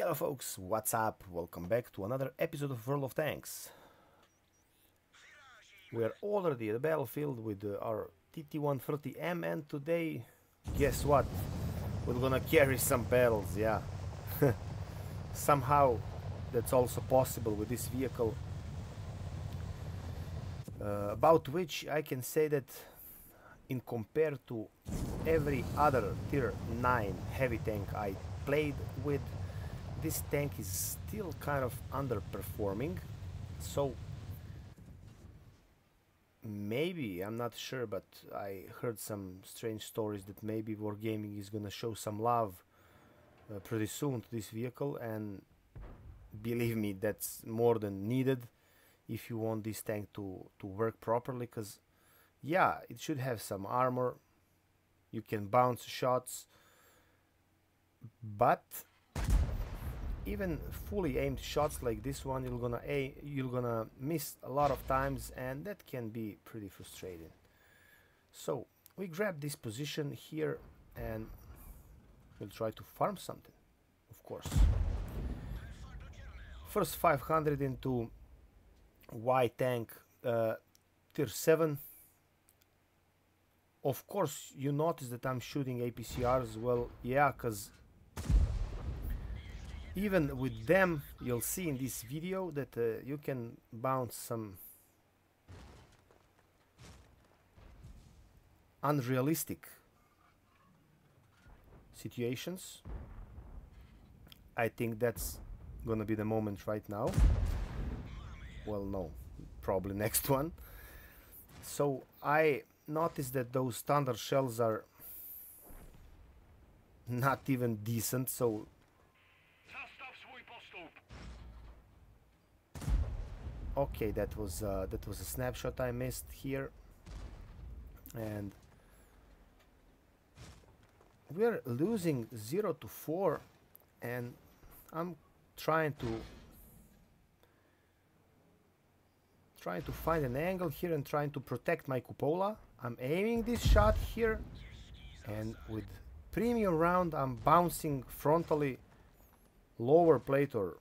Hello folks, what's up? Welcome back to another episode of World of Tanks. We're already at the battlefield with uh, our TT-130M and today, guess what? We're gonna carry some battles, yeah. Somehow that's also possible with this vehicle. Uh, about which I can say that in compared to every other tier 9 heavy tank I played with this tank is still kind of underperforming so maybe I'm not sure but I heard some strange stories that maybe Wargaming is gonna show some love uh, pretty soon to this vehicle and believe me that's more than needed if you want this tank to to work properly because yeah it should have some armor. You can bounce shots. But even fully aimed shots like this one you're gonna a you're gonna miss a lot of times and that can be pretty frustrating. So we grab this position here and we'll try to farm something of course. First 500 into Y tank uh, tier 7 of course you notice that I'm shooting APCRs well. Yeah cause even with them you'll see in this video that uh, you can bounce some unrealistic situations. I think that's gonna be the moment right now. Well no probably next one. So I noticed that those standard shells are not even decent so okay that was uh, that was a snapshot I missed here. And we're losing 0 to 4 and I'm trying to trying to find an angle here and trying to protect my cupola. I'm aiming this shot here and with premium round I'm bouncing frontally lower plate or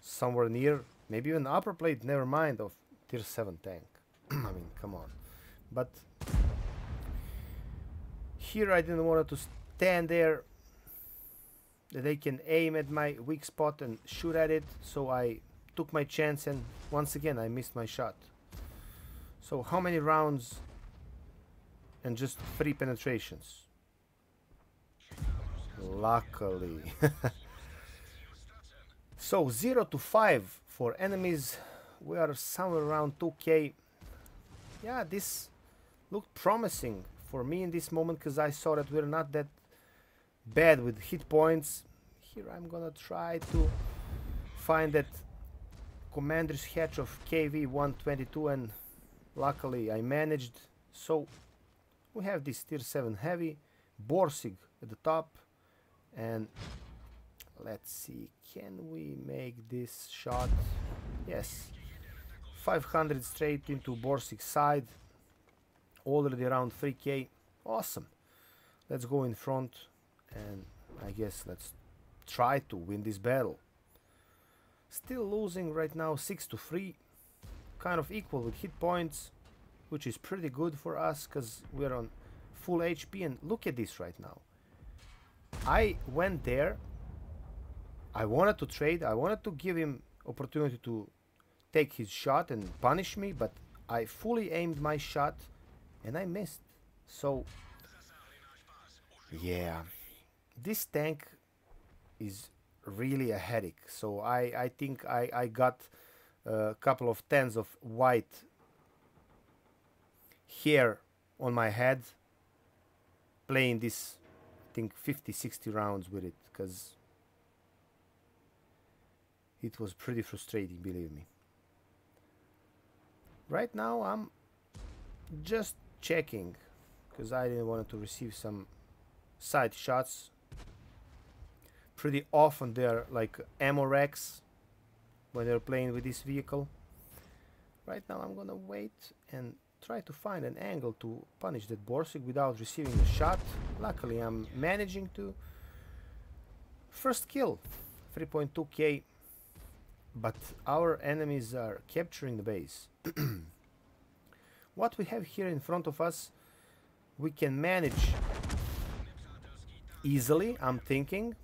somewhere near maybe even upper plate never mind of tier 7 tank. I mean come on. But here I didn't want to stand there they can aim at my weak spot and shoot at it so I took my chance and once again I missed my shot. So how many rounds and just three penetrations? Luckily. So 0 to 5 for enemies. We are somewhere around 2k yeah this looked promising for me in this moment because I saw that we're not that bad with hit points. Here I'm gonna try to find that commander's hatch of KV-122 and luckily I managed. So we have this tier 7 heavy Borsig at the top and let's see can we make this shot? Yes. 500 straight into Borsig side. Already around 3k awesome. Let's go in front and I guess let's try to win this battle. Still losing right now 6 to 3 kind of equal with hit points which is pretty good for us because we're on full HP and look at this right now. I went there I wanted to trade. I wanted to give him opportunity to take his shot and punish me, but I fully aimed my shot and I missed. So, yeah, this tank is really a headache. So I, I think I, I got a couple of tens of white hair on my head playing this, I think 50, 60 rounds with it because it was pretty frustrating, believe me. Right now I'm just checking because I didn't want to receive some side shots. Pretty often they're like ammo racks when they're playing with this vehicle. Right now I'm gonna wait and try to find an angle to punish that Borsig without receiving a shot. Luckily I'm managing to. First kill 3.2k but our enemies are capturing the base. What we have here in front of us we can manage easily I'm thinking.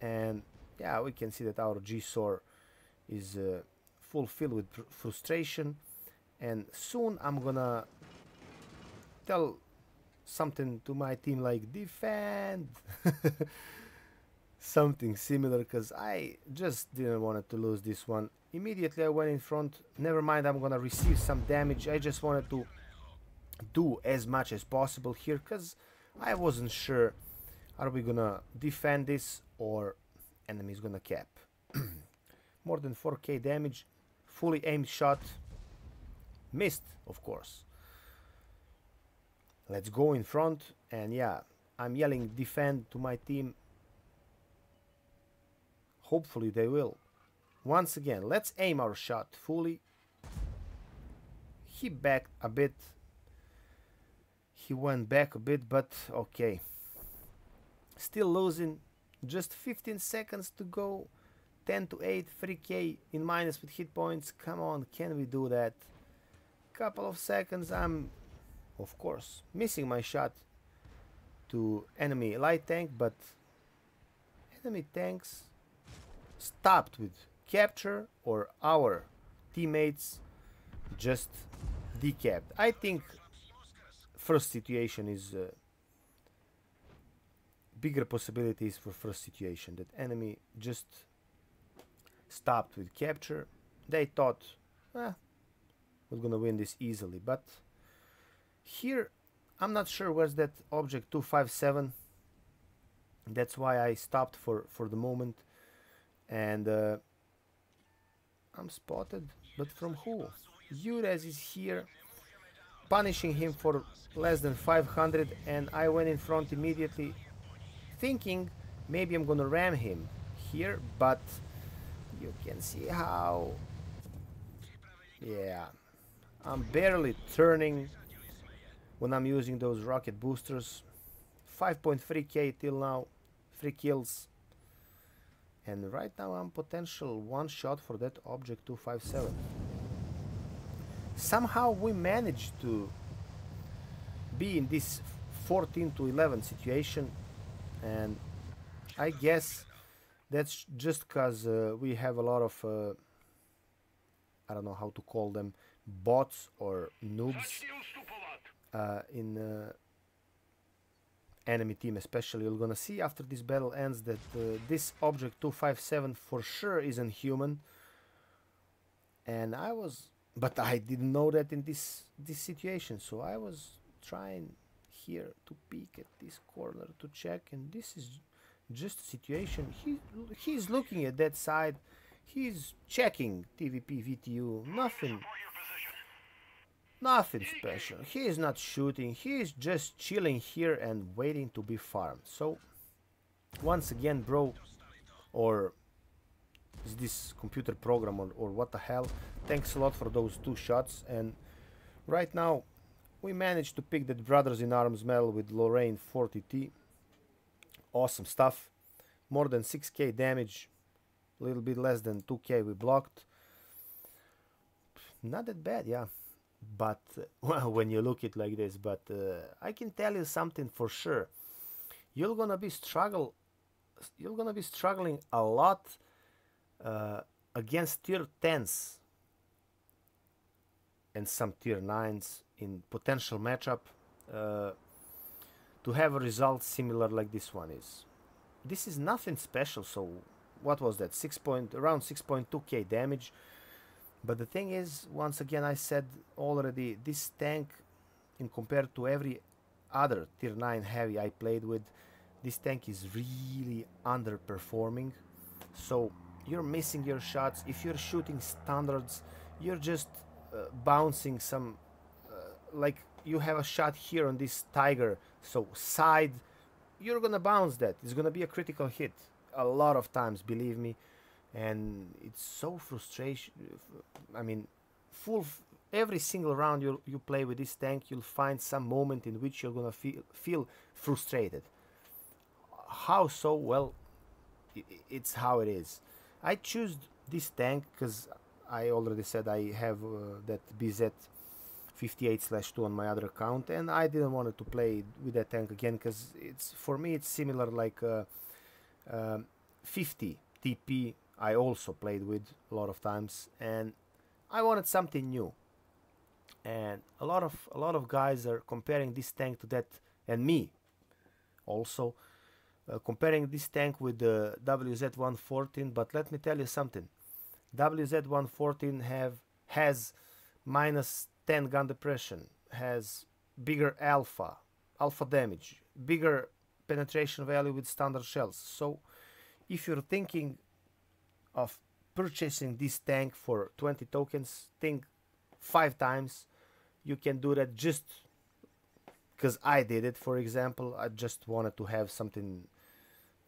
And yeah we can see that our G-SOAR is uh, fulfilled with frustration. And soon I'm gonna tell something to my team like defend something similar because I just didn't want to lose this one. Immediately I went in front. Never mind I'm gonna receive some damage. I just wanted to do as much as possible here because I wasn't sure are we gonna defend this or enemy's gonna cap? More than 4k damage fully aimed shot missed of course. Let's go in front and yeah I'm yelling defend to my team hopefully they will. Once again let's aim our shot fully. He backed a bit. He went back a bit but okay. Still losing just 15 seconds to go. 10 to 8 3k in minus with hit points. Come on can we do that? Couple of seconds I'm of course missing my shot to enemy light tank but enemy tanks stopped with capture or our teammates just decapped. I think first situation is uh, bigger possibilities for first situation. That enemy just stopped with capture. They thought eh, we're gonna win this easily. But here I'm not sure where's that object 257 that's why I stopped for for the moment and uh, I'm spotted but from who? Jurez is here punishing him for less than 500 and I went in front immediately thinking maybe I'm gonna ram him here but you can see how. Yeah I'm barely turning when I'm using those rocket boosters. 5.3k till now 3 kills and right now I'm potential one shot for that object 257 somehow we managed to be in this 14 to 11 situation and I guess that's just because uh, we have a lot of uh, I don't know how to call them bots or noobs uh, in uh, enemy team especially you're gonna see after this battle ends that uh, this object 257 for sure isn't human. And I was but I didn't know that in this this situation. So I was trying here to peek at this corner to check and this is just a situation. He he's looking at that side. He's checking TVP VTU nothing nothing special. He is not shooting. He is just chilling here and waiting to be farmed. So once again bro or is this computer program or, or what the hell? Thanks a lot for those two shots. And right now we managed to pick that brothers in arms medal with Lorraine 40T awesome stuff. More than 6k damage. A little bit less than 2k we blocked. Not that bad yeah but well, when you look it like this but uh, I can tell you something for sure. You're gonna be struggle you're gonna be struggling a lot uh, against tier 10s and some tier 9s in potential matchup uh, to have a result similar like this one is. This is nothing special so what was that? 6 point around 6.2k damage but the thing is once again I said already this tank in compared to every other tier 9 heavy I played with this tank is really underperforming. So you're missing your shots. If you're shooting standards you're just uh, bouncing some uh, like you have a shot here on this tiger. So side you're gonna bounce that. It's gonna be a critical hit a lot of times believe me and it's so frustration i mean full every single round you you play with this tank you'll find some moment in which you're gonna feel feel frustrated. How so? Well it's how it is. I choose this tank because I already said I have uh, that BZ 58 slash 2 on my other account and I didn't want to play with that tank again because it's for me it's similar like uh, uh, 50 TP I also played with a lot of times and I wanted something new. And a lot of a lot of guys are comparing this tank to that and me also uh, comparing this tank with the WZ114 but let me tell you something. WZ114 have has minus 10 gun depression has bigger alpha alpha damage bigger penetration value with standard shells. So if you're thinking of purchasing this tank for 20 tokens think five times you can do that just because I did it for example. I just wanted to have something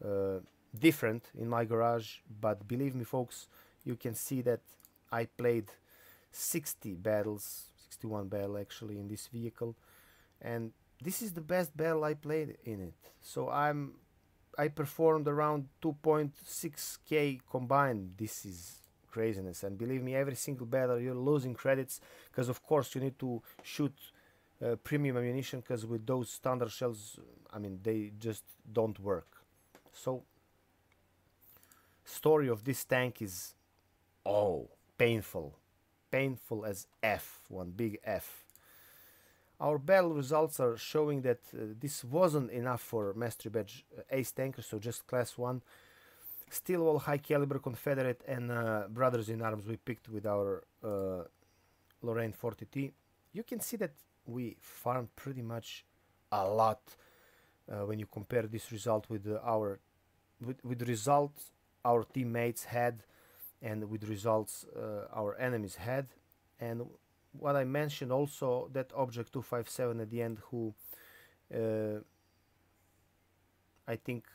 uh, different in my garage but believe me folks you can see that I played 60 battles 61 battle actually in this vehicle and this is the best battle I played in it. So I'm I performed around 2.6k combined. This is craziness. And believe me every single battle you're losing credits because of course you need to shoot uh, premium ammunition because with those standard shells I mean they just don't work. So story of this tank is oh painful. Painful as F one big F our battle results are showing that uh, this wasn't enough for mastery badge uh, ace tanker so just class 1 still all high caliber confederate and uh, brothers in arms we picked with our Lorraine 40T you can see that we farmed pretty much a lot uh, when you compare this result with uh, our with, with results our teammates had and with results uh, our enemies had. And what I mentioned also that object 257 at the end who uh, I think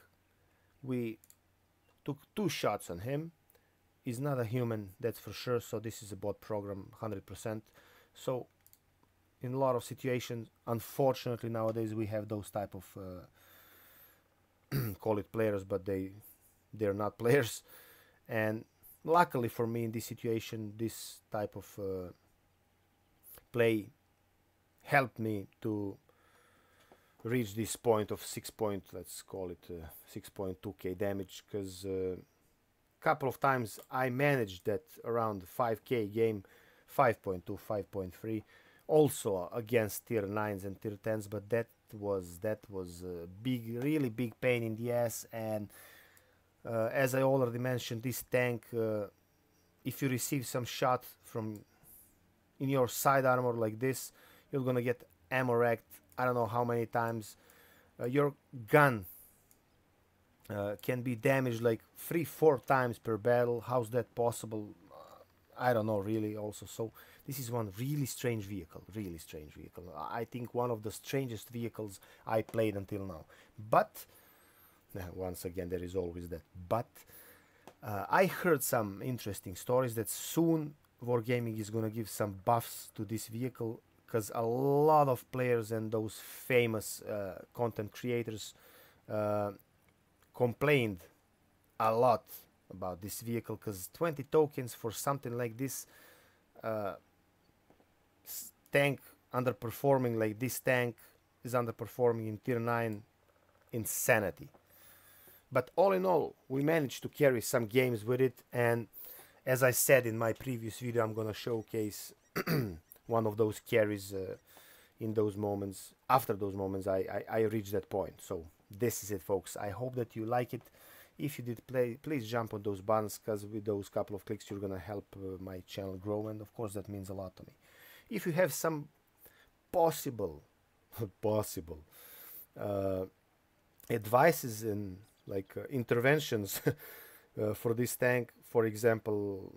we took two shots on him. Is not a human that's for sure so this is a bot program 100% so in a lot of situations unfortunately nowadays we have those type of uh, call it players but they they're not players. And luckily for me in this situation this type of uh, play helped me to reach this point of 6 point let's call it uh, 6.2k damage because a uh, couple of times I managed that around 5k game 5.2 5.3 also against tier 9s and tier 10s but that was that was a big really big pain in the ass. And uh, as I already mentioned this tank uh, if you receive some shot from in your side armor like this you're gonna get ammo wrecked I don't know how many times. Uh, your gun uh, can be damaged like three four times per battle. How's that possible? Uh, I don't know really also. So this is one really strange vehicle really strange vehicle. I think one of the strangest vehicles I played until now. But once again there is always that but. Uh, I heard some interesting stories that soon Wargaming is gonna give some buffs to this vehicle because a lot of players and those famous uh, content creators uh, complained a lot about this vehicle because 20 tokens for something like this uh, tank underperforming like this tank is underperforming in tier 9 insanity. But all in all we managed to carry some games with it and as I said in my previous video I'm gonna showcase one of those carries uh, in those moments after those moments I, I, I reached that point. So this is it folks. I hope that you like it. If you did play please jump on those buttons because with those couple of clicks you're gonna help uh, my channel grow and of course that means a lot to me. If you have some possible possible uh, advices and like uh, interventions uh, for this tank for example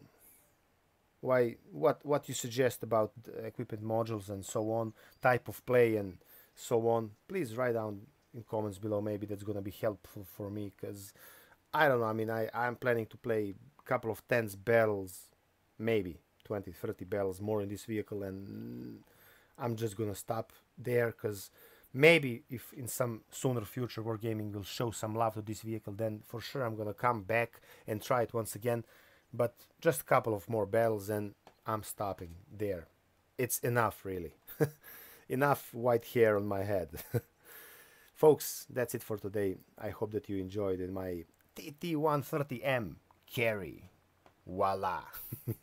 why what what you suggest about equipment modules and so on type of play and so on please write down in comments below. Maybe that's gonna be helpful for me because I don't know. I mean I I'm planning to play a couple of tens bells, maybe 20 30 battles more in this vehicle and I'm just gonna stop there because maybe if in some sooner future wargaming will show some love to this vehicle then for sure i'm gonna come back and try it once again. But just a couple of more battles and i'm stopping there. It's enough really. Enough white hair on my head. Folks that's it for today. I hope that you enjoyed my tt130m carry. Voila.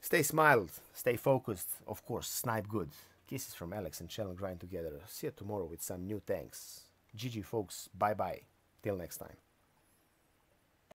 Stay smiled stay focused of course snipe good Kisses from Alex and Channel Grind together. See you tomorrow with some new tanks. GG folks, bye bye. Till next time.